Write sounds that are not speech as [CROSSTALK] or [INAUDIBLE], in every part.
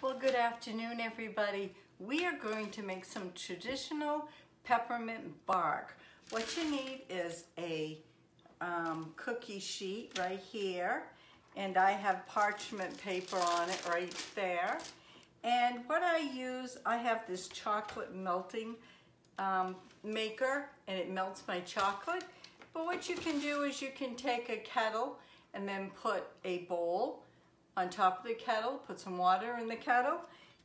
Well, good afternoon, everybody. We are going to make some traditional peppermint bark. What you need is a um, cookie sheet right here, and I have parchment paper on it right there. And what I use, I have this chocolate melting um, maker, and it melts my chocolate. But what you can do is you can take a kettle and then put a bowl on top of the kettle, put some water in the kettle,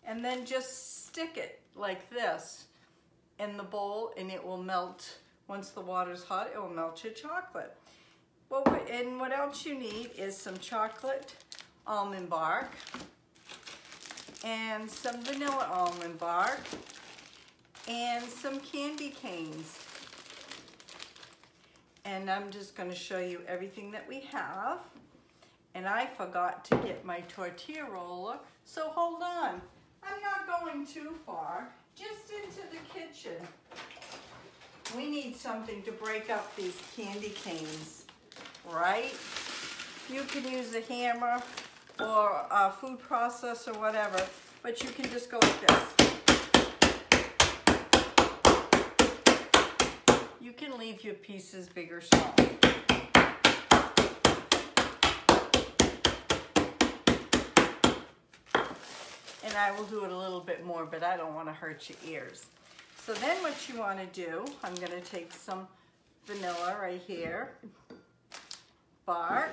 and then just stick it like this in the bowl and it will melt. Once the water's hot, it will melt your chocolate. Well, and what else you need is some chocolate almond bark and some vanilla almond bark and some candy canes. And I'm just gonna show you everything that we have and I forgot to get my tortilla roller, so hold on. I'm not going too far, just into the kitchen. We need something to break up these candy canes, right? You can use a hammer or a food processor or whatever, but you can just go like this. You can leave your pieces big or small. And I will do it a little bit more, but I don't want to hurt your ears. So then what you want to do, I'm going to take some vanilla right here, bark.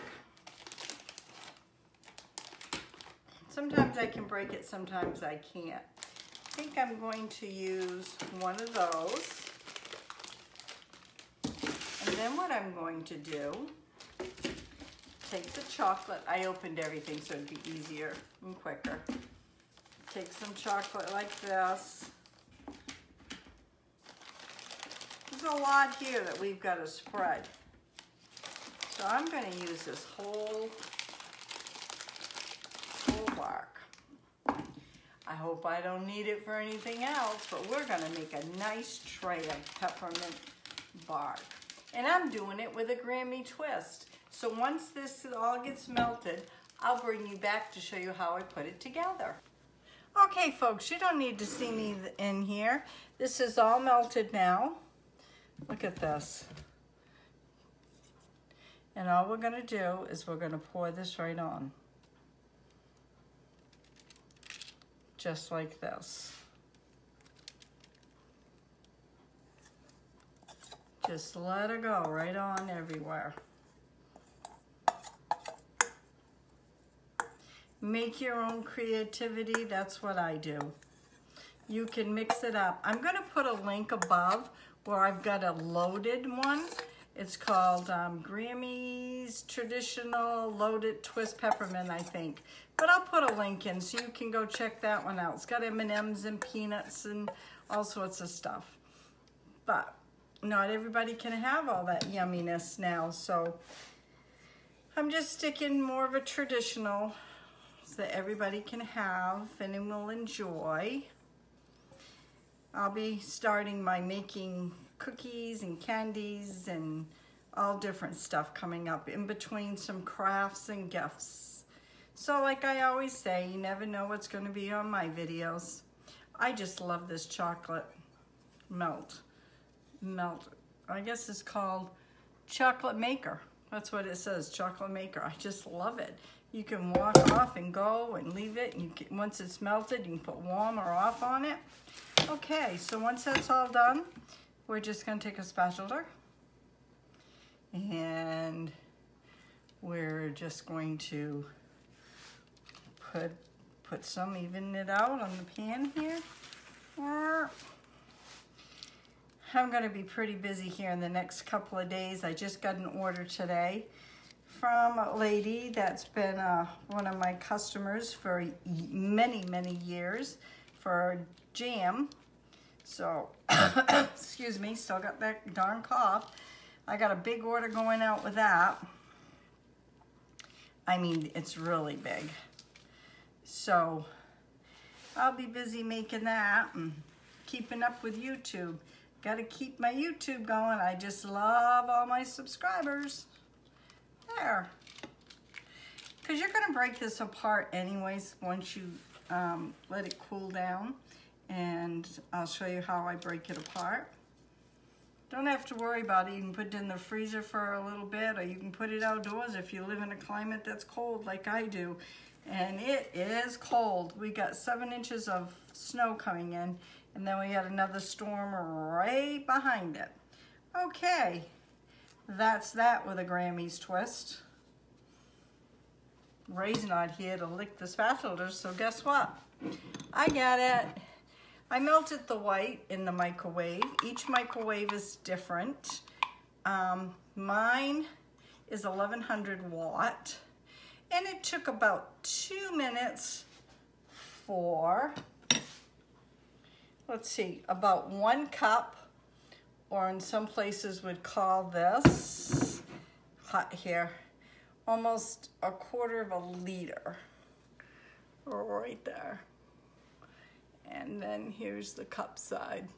Sometimes I can break it, sometimes I can't. I think I'm going to use one of those. And then what I'm going to do, take the chocolate. I opened everything so it'd be easier and quicker. Take some chocolate like this. There's a lot here that we've got to spread. So I'm going to use this whole, whole bark. I hope I don't need it for anything else, but we're going to make a nice tray of peppermint bark. And I'm doing it with a Grammie twist. So once this all gets melted, I'll bring you back to show you how I put it together. Okay, folks, you don't need to see me in here. This is all melted now. Look at this. And all we're gonna do is we're gonna pour this right on. Just like this. Just let it go right on everywhere. Make your own creativity, that's what I do. You can mix it up. I'm gonna put a link above where I've got a loaded one. It's called um, Grammie's Traditional Loaded Twist Peppermint, I think. But I'll put a link in so you can go check that one out. It's got M&Ms and peanuts and all sorts of stuff. But not everybody can have all that yumminess now, so I'm just sticking more of a traditional that everybody can have and will enjoy. I'll be starting my making cookies and candies and all different stuff coming up in between some crafts and gifts. So like I always say, you never know what's going to be on my videos. I just love this chocolate melt. Melt. I guess it's called chocolate maker. That's what it says, chocolate maker. I just love it. You can walk off and go and leave it. And can, once it's melted, you can put warm or off on it. Okay, so once that's all done, we're just gonna take a spatula and we're just going to put put some, even it out on the pan here. I'm gonna be pretty busy here in the next couple of days. I just got an order today from a lady that's been uh, one of my customers for many, many years for jam. So, [COUGHS] excuse me, still got that darn cough. I got a big order going out with that. I mean, it's really big. So, I'll be busy making that and keeping up with YouTube. Got to keep my YouTube going. I just love all my subscribers. There. Because you're going to break this apart anyways once you um, let it cool down and I'll show you how I break it apart. Don't have to worry about it. You can put it in the freezer for a little bit or you can put it outdoors if you live in a climate that's cold like I do. And it is cold. We got seven inches of snow coming in and then we had another storm right behind it. Okay, that's that with a Grammie's twist. Ray's not here to lick the spatula, so guess what? I got it. I melted the white in the microwave. Each microwave is different. Um, mine is 1100 watt. And it took about two minutes for, let's see, about one cup, or in some places would call this, hot here, almost a quarter of a liter, right there. And then here's the cup side.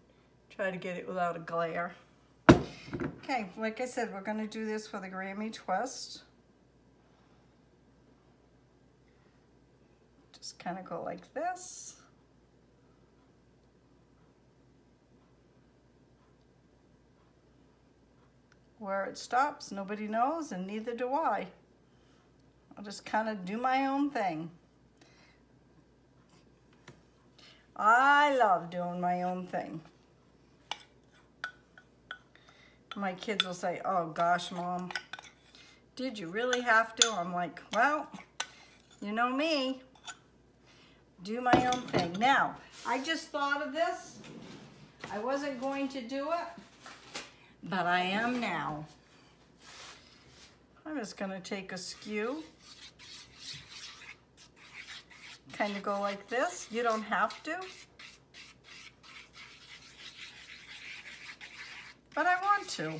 Try to get it without a glare. Okay, like I said, we're gonna do this for the Grammie twist. Just kind of go like this. Where it stops, nobody knows, and neither do I. I'll just kind of do my own thing. I love doing my own thing. My kids will say, oh gosh, mom, did you really have to? I'm like, well, you know me, do my own thing. Now, I just thought of this. I wasn't going to do it, but I am now. I'm just gonna take a skew kind of go like this. You don't have to. But I want to.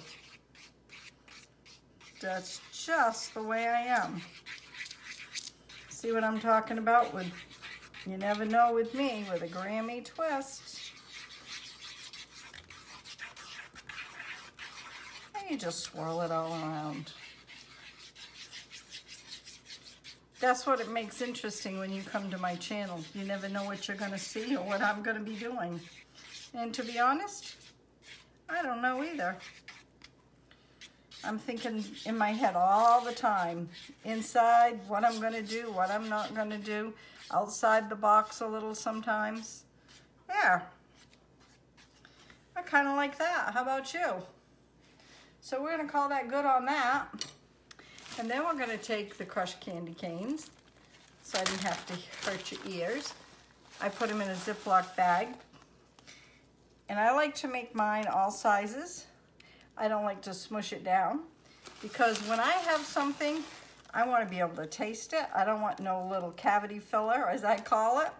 That's just the way I am. See what I'm talking about with, you never know with me, with a Grammie twist. And you just swirl it all around. That's what it makes interesting when you come to my channel. You never know what you're gonna see or what I'm gonna be doing. And to be honest, I don't know either. I'm thinking in my head all the time, inside, what I'm gonna do, what I'm not gonna do, outside the box a little sometimes. Yeah, I kind of like that. How about you? So we're gonna call that good on that. And then we're gonna take the crushed candy canes so I didn't have to hurt your ears. I put them in a Ziploc bag. And I like to make mine all sizes. I don't like to smush it down because when I have something, I want to be able to taste it. I don't want no little cavity filler, as I call it.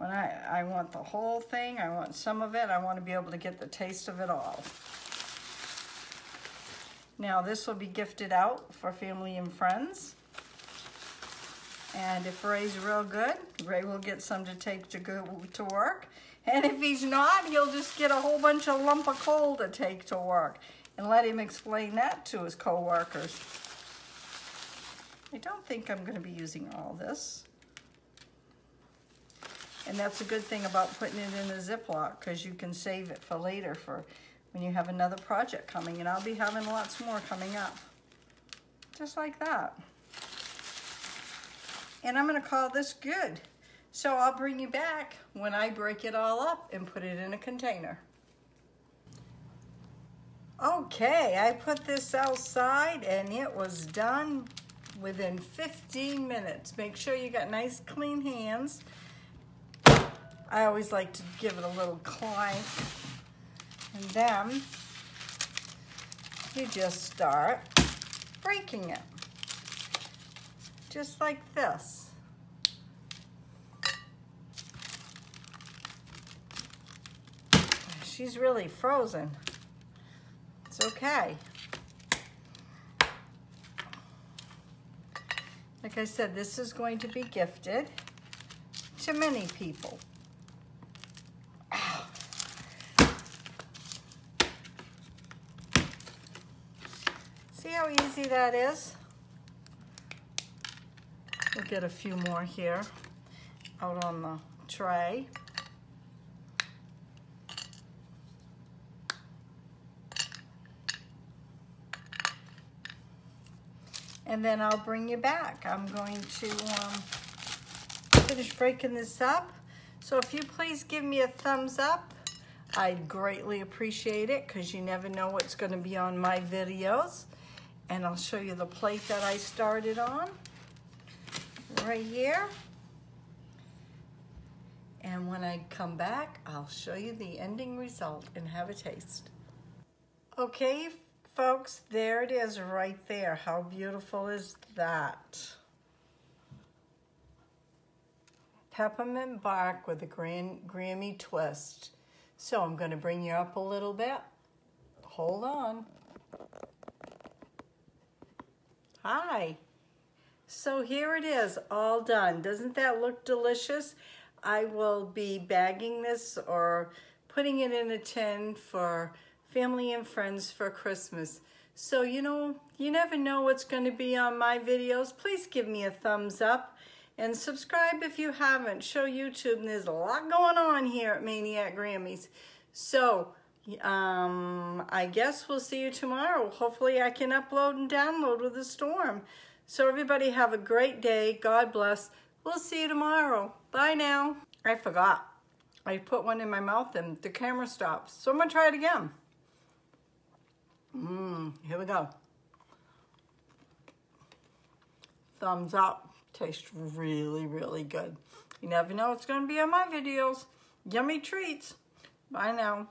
When I, I want the whole thing, I want some of it, I want to be able to get the taste of it all. Now this will be gifted out for family and friends. And if Ray's real good, Ray will get some to take to go to work. And if he's not, he'll just get a whole bunch of lump of coal to take to work and let him explain that to his co-workers. I don't think I'm gonna be using all this. And that's a good thing about putting it in a Ziploc because you can save it for later for when you have another project coming, and I'll be having lots more coming up. Just like that. And I'm gonna call this good. So I'll bring you back when I break it all up and put it in a container. Okay, I put this outside and it was done within 15 minutes. Make sure you got nice clean hands. I always like to give it a little clank and then you just start breaking it. Just like this. She's really frozen. It's okay. Like I said, this is going to be gifted to many people. Easy that is? We'll get a few more here out on the tray. And then I'll bring you back. I'm going to um, finish breaking this up. So if you please give me a thumbs up, I'd greatly appreciate it because you never know what's going to be on my videos. And I'll show you the plate that I started on right here. And when I come back, I'll show you the ending result and have a taste. Okay, folks, there it is right there. How beautiful is that? Peppermint bark with a grand, Grammie twist. So I'm going to bring you up a little bit. Hold on. Hi. So here it is, all done. Doesn't that look delicious? I will be bagging this or putting it in a tin for family and friends for Christmas. So, you know, you never know what's going to be on my videos. Please give me a thumbs up and subscribe if you haven't. Show YouTube. There's a lot going on here at MAINEiac Grammie's. So, um, I guess we'll see you tomorrow. Hopefully I can upload and download with the storm. So everybody have a great day. God bless. We'll see you tomorrow. Bye now. I forgot. I put one in my mouth and the camera stops. So I'm going to try it again. Mmm, here we go. Thumbs up. Tastes really, really good. You never know what's going to be on my videos. Yummy treats. Bye now.